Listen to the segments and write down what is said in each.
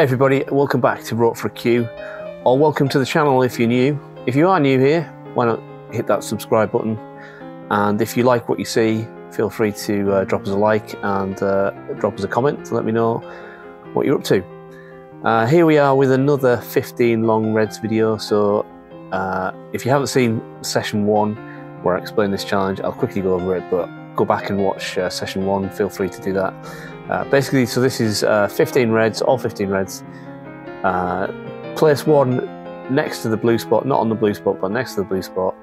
Hey everybody, welcome back to Rope for a Cue, or welcome to the channel if you're new. If you are new here, why not hit that subscribe button? And if you like what you see, feel free to uh, drop us a like and uh, drop us a comment to let me know what you're up to. Uh, here we are with another 15 long Reds video. So uh, if you haven't seen session one, where I explain this challenge, I'll quickly go over it, but go back and watch uh, session one, feel free to do that. Uh, basically, so this is uh, 15 reds, all 15 reds. Uh, place one next to the blue spot, not on the blue spot, but next to the blue spot,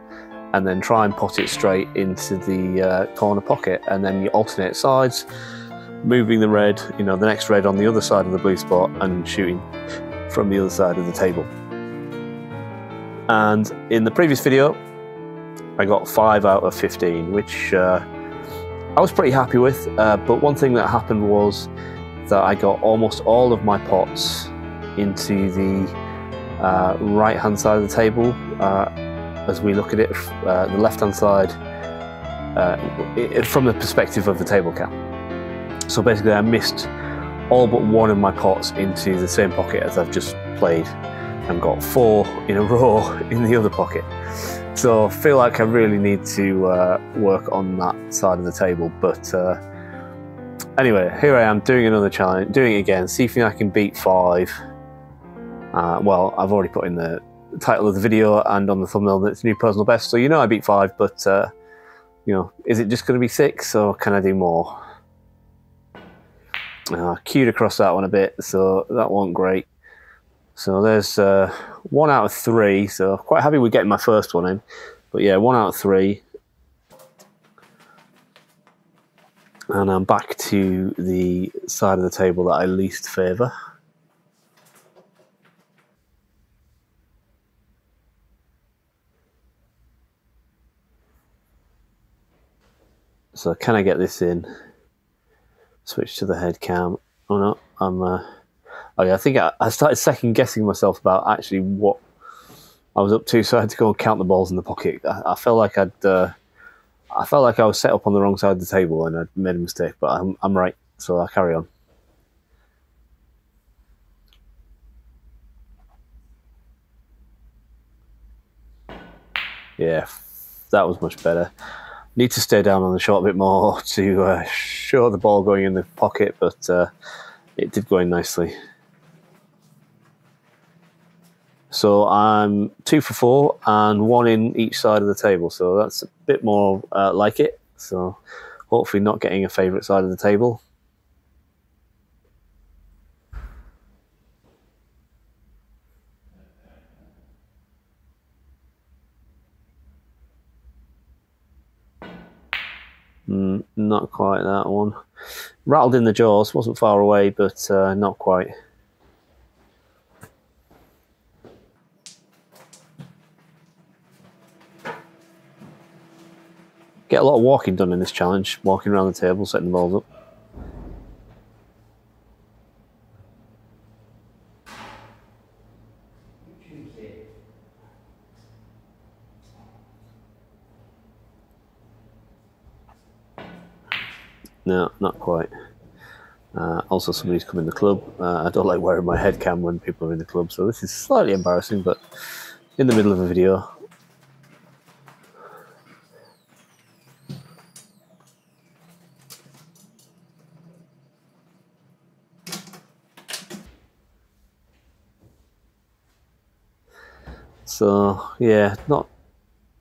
and then try and pot it straight into the uh, corner pocket. And then you alternate sides, moving the red, you know, the next red on the other side of the blue spot, and shooting from the other side of the table. And in the previous video, I got 5 out of 15, which uh, I was pretty happy with, uh, but one thing that happened was that I got almost all of my pots into the uh, right hand side of the table. Uh, as we look at it, uh, the left hand side it, uh, from the perspective of the table cam. So basically, I missed all but one of my pots into the same pocket as I've just played and got four in a row in the other pocket. So I feel like I really need to uh, work on that side of the table. But uh, anyway, here I am doing another challenge, doing it again, see if I can beat five. Uh, well, I've already put in the title of the video and on the thumbnail that it's new personal best, so you know I beat five, but uh, you know, is it just going to be six or can I do more? Uh, cued across that one a bit, so that wasn't great. So there's uh, one out of three. So I'm quite happy with getting my first one in. But yeah, one out of three. And I'm back to the side of the table that I least favour. So can I get this in? Switch to the head cam. Oh no, I'm uh, Oh, yeah, I think I, I started second guessing myself about actually what I was up to, so I had to go count the balls in the pocket. I, I felt like I'd, uh, I felt like I was set up on the wrong side of the table and I'd made a mistake, but I'm, I'm right, so I'll carry on. Yeah, that was much better. Need to stay down on the shot a bit more to uh, show the ball going in the pocket, but uh, it did go in nicely. So I'm two for four and one in each side of the table. So that's a bit more uh, like it. So hopefully not getting a favourite side of the table. Not quite that one. Rattled in the jaws, wasn't far away, but uh, not quite. Get a lot of walking done in this challenge, walking around the table, setting the balls up. No, not quite. Uh, also, somebody's come in the club. Uh, I don't like wearing my head cam when people are in the club, so this is slightly embarrassing, but in the middle of a video, So yeah, not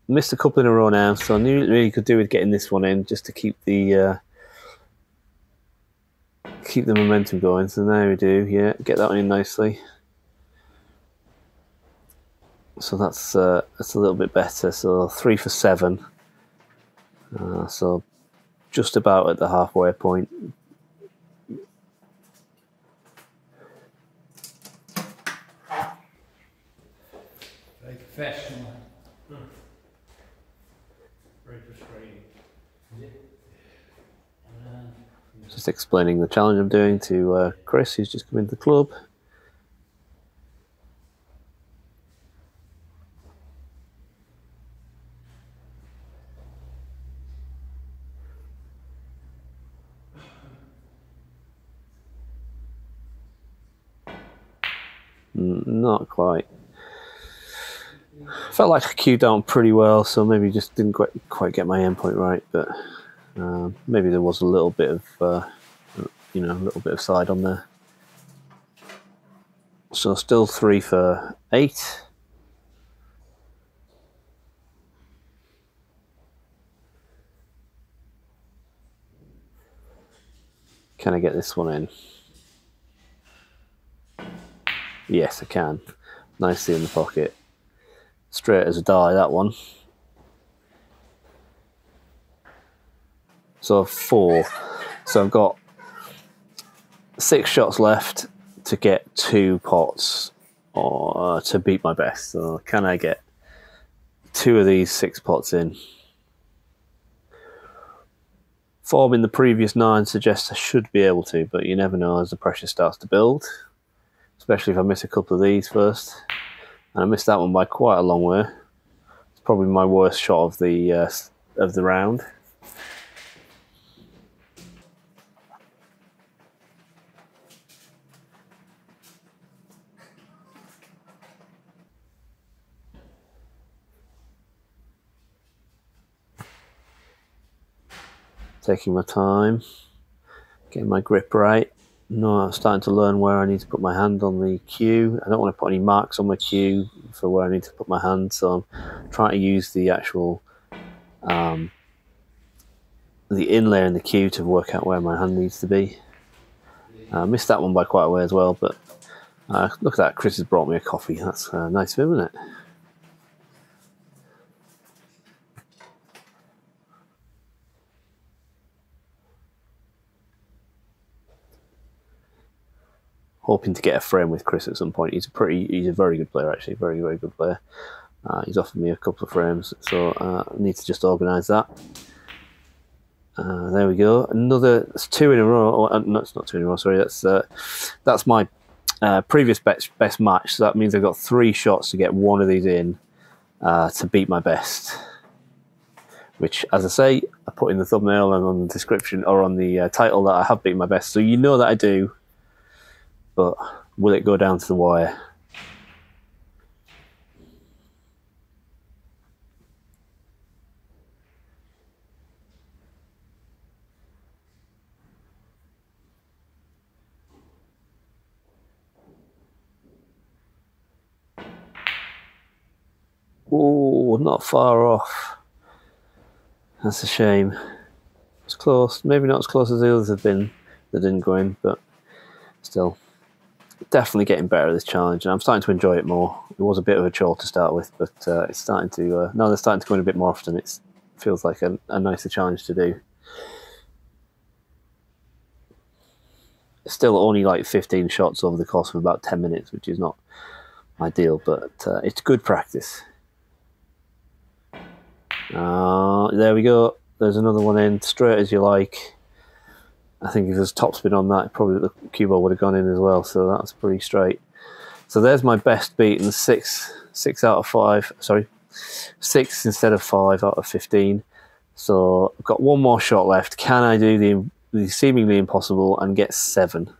missed a couple in a row now. So I knew really could do with getting this one in just to keep the uh, keep the momentum going. So there we do. Yeah, get that in nicely. So that's uh, that's a little bit better. So three for seven. Uh, so just about at the halfway point. professional. Hmm. Very frustrating. Yeah. Just explaining the challenge I'm doing to uh, Chris, who's just come into the club. not quite. Felt like I cued down pretty well, so maybe just didn't quite, quite get my endpoint right, but uh, maybe there was a little bit of, uh, you know, a little bit of side on there. So still three for eight. Can I get this one in? Yes, I can. Nicely in the pocket. Straight as a die, that one. So four. So I've got six shots left to get two pots or uh, to beat my best. So can I get two of these six pots in? Form in the previous nine suggests I should be able to, but you never know as the pressure starts to build, especially if I miss a couple of these first. And I missed that one by quite a long way. It's probably my worst shot of the uh, of the round. Taking my time, getting my grip right. No, I'm starting to learn where I need to put my hand on the cue. I don't want to put any marks on my cue for where I need to put my hand, so I'm trying to use the actual um, the inlay in the cue to work out where my hand needs to be. I uh, missed that one by quite a way as well, but uh, look at that. Chris has brought me a coffee. That's uh, nice of him, isn't it? Hoping to get a frame with Chris at some point. He's a pretty, he's a very good player actually, very very good player. Uh, he's offered me a couple of frames, so uh, I need to just organise that. Uh, there we go. Another two in a row. Oh, uh, no, it's not two in a row. Sorry, that's uh, that's my uh, previous best best match. So that means I've got three shots to get one of these in to beat my best. Which, as I say, I put in the thumbnail and on the description or on the title that I have beaten my best. So you know that I do but will it go down to the wire? Oh, not far off. That's a shame. It's close. Maybe not as close as the others have been that didn't go in, but still definitely getting better at this challenge, and I'm starting to enjoy it more. It was a bit of a chore to start with, but uh, it's starting to uh, now they're starting to go in a bit more often. It feels like a, a nicer challenge to do. Still only like 15 shots over the course of about 10 minutes, which is not ideal, but uh, it's good practice. Uh, there we go. There's another one in, straight as you like. I think if there's topspin on that, probably the cue ball would have gone in as well. So that's pretty straight. So there's my best beat and six, six out of five. Sorry, six instead of five out of fifteen. So I've got one more shot left. Can I do the, the seemingly impossible and get seven?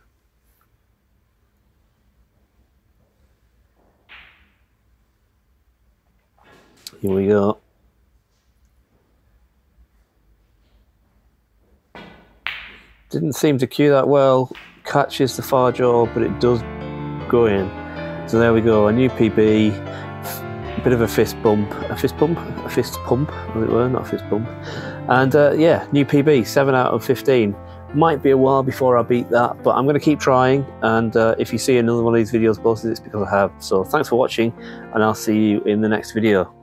Here we go. Didn't seem to cue that well. Catches the far jaw, but it does go in. So there we go, a new PB, a bit of a fist bump, a fist bump, a fist pump, as it were, not a fist bump. And uh, yeah, new PB, 7 out of 15. Might be a while before I beat that, but I'm going to keep trying. And uh, if you see another one of these videos posted, it's because I have. So thanks for watching, and I'll see you in the next video.